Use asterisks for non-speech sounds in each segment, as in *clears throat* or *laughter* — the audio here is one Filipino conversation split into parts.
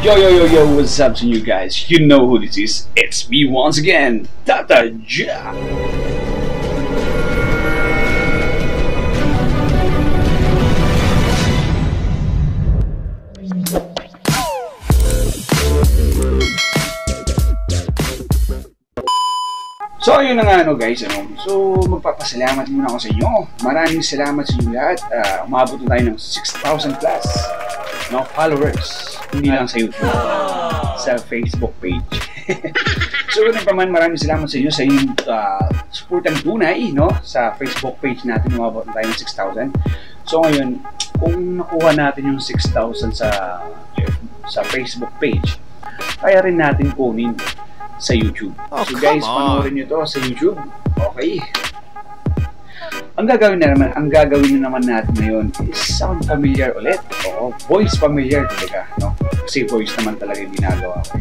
Yo, yo, yo, yo, what's up to you guys? You know who this is. It's me once again, Tata Ja. So, ayun na nga ano guys, ano. So, magpapasalamat muna ako sa inyo. Maraming salamat sa inyo lahat. Uh, umabot na tayo ng 6,000 plus no, followers. Hindi lang sa YouTube, sa Facebook page. *laughs* so, ganun pa man, maraming salamat sa inyo sa inyong uh, supportang tunay, no? Sa Facebook page natin, umabot tayo ng 6,000. So, ngayon, kung nakuha natin yung 6,000 sa sa Facebook page, kaya rin natin kunin sa YouTube. Oh, so guys, panoorin nyo to sa YouTube. Okay. Ang gagawin na naman, ang gagawin na naman natin ngayon is sound familiar ulit. Oo, voice familiar talaga, no? Kasi voice naman talaga yung ginagawa ko.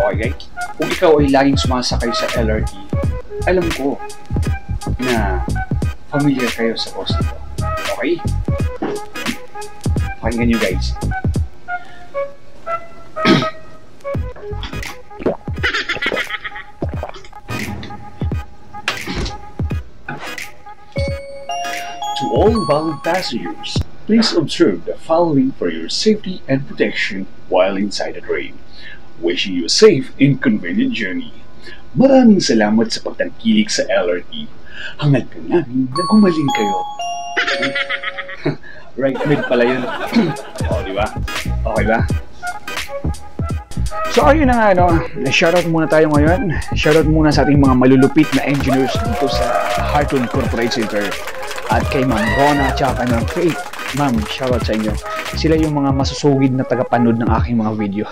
Okay, guys? Kung ikaw ay laging sumasakay sa LRT, alam ko na familiar kayo sa boss nito. Okay? Pakinggan nyo guys. To all bound passengers, please observe the following for your safety and protection while inside the train. Wishing you a safe and convenient journey. Maraming salamat sa pagtangkilik sa LRT. Hangad ka namin na gumaling kayo. *laughs* right mid pala yun. o, *clears throat* di ba? Okay ba? So ayun na nga no, shoutout muna tayo ngayon. Shoutout muna sa ating mga malulupit na engineers dito sa Heartland Corporate Center. At kay Ma'am Rona at kay Ma'am Faith. Ma'am, shoutout sa inyo. Sila yung mga masusugid na tagapanood ng aking mga video.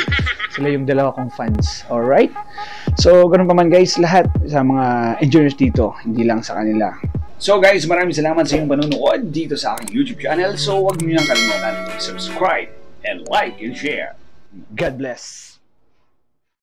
*laughs* Sila yung dalawa kong fans. Alright? So, ganun pa man guys, lahat sa mga engineers dito, hindi lang sa kanila. So guys, maraming salamat sa inyong panonood dito sa aking YouTube channel. So, huwag niyo nang kalimutan mag-subscribe and like and share. God bless.